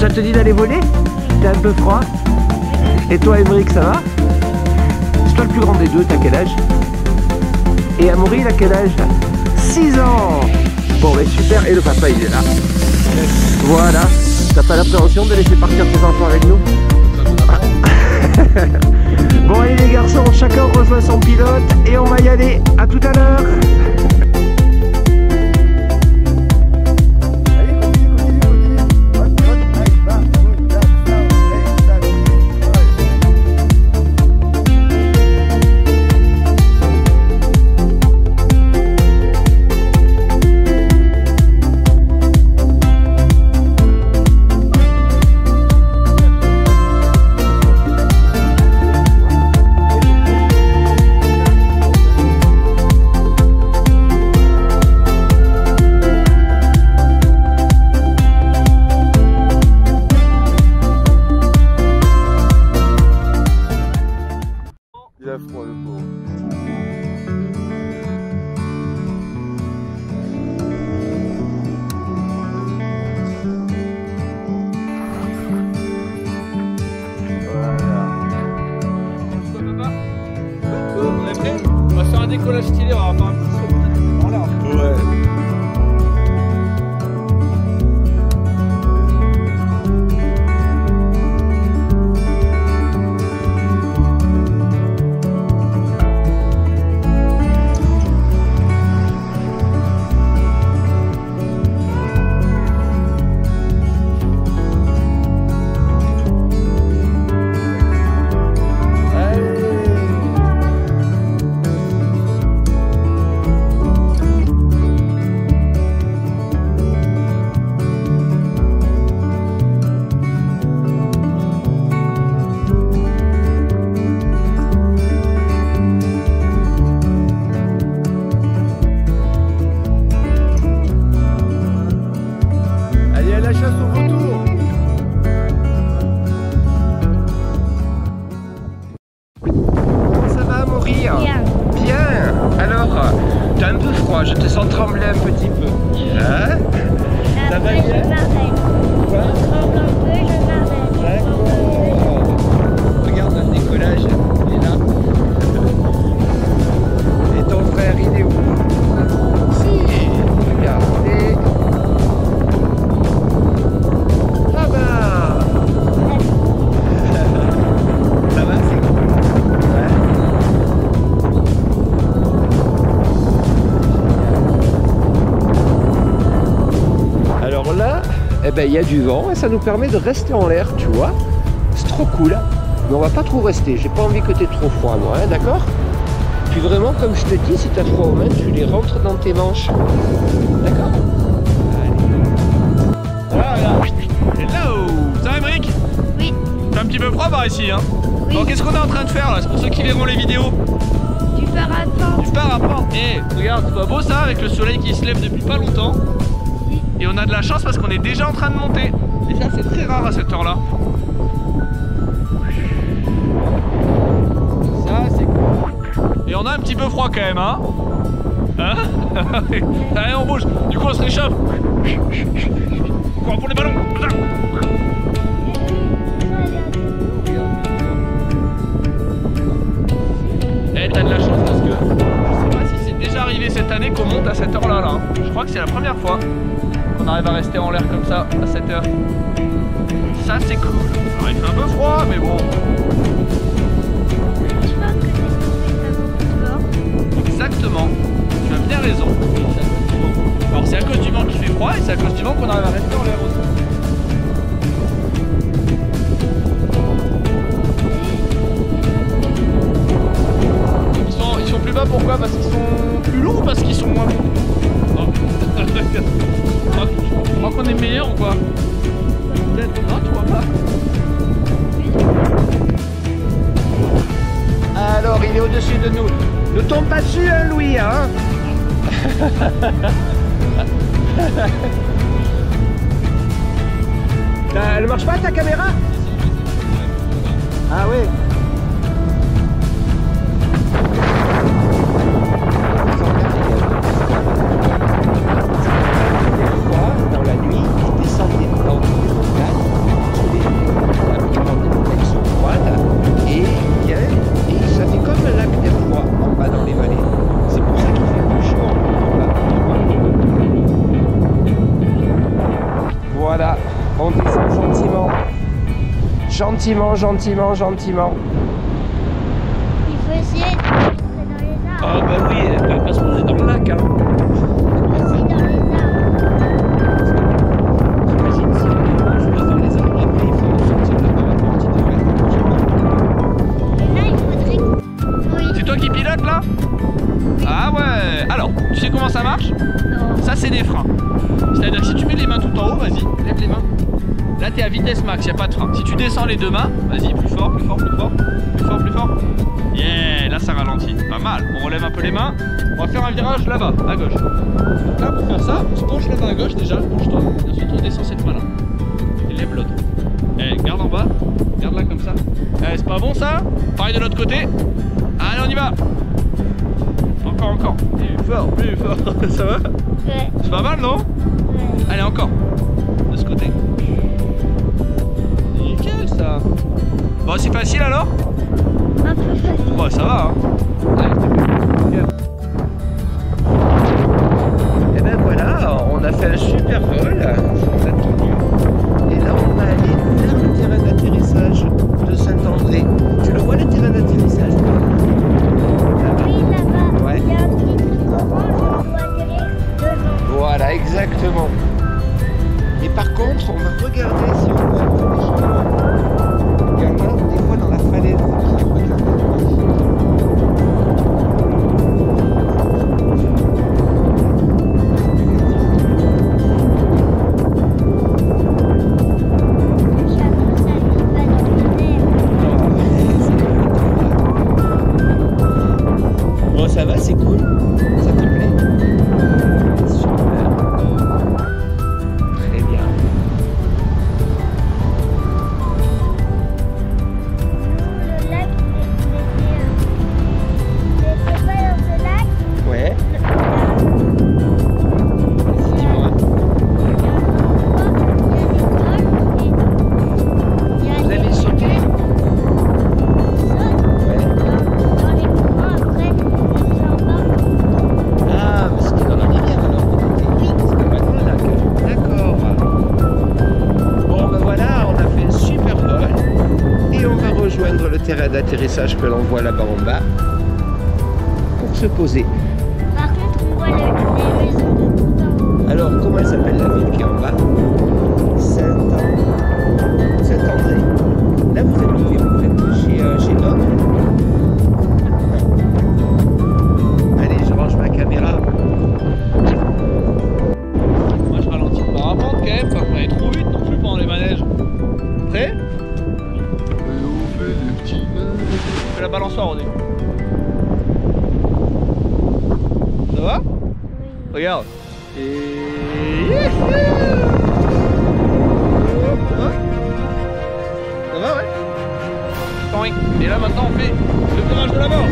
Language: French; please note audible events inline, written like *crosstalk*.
Ça te dit d'aller voler T'es un peu froid Et toi, Émeric, ça va C'est toi le plus grand des deux, t'as quel âge Et Amaury, il a quel âge 6 ans Bon, mais super, et le papa, il est là. Voilà. T'as pas l'appréhension de laisser partir tes enfants avec nous *laughs* Bon, allez les garçons, chacun rejoint son pilote et on va y aller. À tout à l'heure t'as un peu froid, je te sens trembler un petit peu. Hein Ça va Après, bien je m'arrête. Quoi tremble un peu, je. D'accord. Regarde le décollage, il est là. Et ton frère, il est où? Si, regardez. Ben, il y a du vent et ça nous permet de rester en l'air, tu vois. C'est trop cool. Mais on va pas trop rester. J'ai pas envie que tu trop froid, moi, hein, d'accord? Puis vraiment, comme je te dis, si tu as froid aux mains, tu les rentres dans tes manches. D'accord? Voilà, regarde. Hello Ça va, Emmerich Oui. T'as un petit peu froid par ici, hein? Oui. Bon, qu'est-ce qu'on est en train de faire là? C'est pour ceux qui verront les vidéos. Du parapente. Du parapente. Eh, regarde, c'est pas beau ça avec le soleil qui se lève depuis pas longtemps. Et on a de la chance parce qu'on est déjà en train de monter. Et ça, c'est très rare à cette heure-là. Ça, c'est cool. Et on a un petit peu froid quand même, hein Hein *laughs* Allez, on bouge. Du coup, on se réchauffe. Cours pour les ballons. Eh, t'as de la chance arrivé cette année qu'on monte à cette heure-là. Là. Je crois que c'est la première fois qu'on arrive à rester en l'air comme ça à cette heure. Ça, c'est cool. Alors, il fait un peu froid, mais bon. Exactement. Tu as bien raison. Alors, c'est à cause du vent qu'il fait froid et c'est à cause du vent qu'on arrive à rester en l'air aussi. De nous. Ne tombe pas dessus, hein, Louis, hein. T'as- *laughs* Elle marche pas ta caméra? Ah oui Gentiment, gentiment, gentiment. Il faut essayer de rentrer dans les arbres. Ah bah oui, parce qu'on est dans le lac. Hein. Si tu descends les deux mains, vas-y, plus fort, plus fort, plus fort, plus fort, plus fort. Yeah, là ça ralentit. Pas mal. On relève un peu les mains. On va faire un virage là-bas, à gauche. Donc là pour faire ça, on se penche la main à gauche déjà, penche-toi. Et ensuite on descend cette main-là. Et lève l'autre. Eh, garde en bas. Garde là comme ça. Eh, c'est pas bon ça? Pareil de l'autre côté. Allez, on y va. Encore, encore. Plus fort, plus fort. *laughs* ça va? Ouais. C'est pas mal, non? Ouais. Allez, encore. De ce côté. Ça. Bon, c'est facile alors? Un peu facile. Bon, ça va, hein. Allez, Et ben voilà, on a fait un super vol. On a tenu. Et là, on va aller vers le terrain d'atterrissage de Saint-André. Tu le vois le terrain d'atterrissage? Oui, là-bas. Ouais. Il y a un petit truc orange et on doit atterrir devant. Voilà, exactement. Et par contre, on va regarder si on d'atterrissage que l'on voit là-bas en bas pour se poser. Par contre, on voit les, les maisons de tout en haut. Alors, comment elle s'appelle la balançoire, Rodé. Ça va? Oui. Regarde. Et... Ça va? Ça va, ouais Toing. Et là, maintenant, on fait le virage de la mort.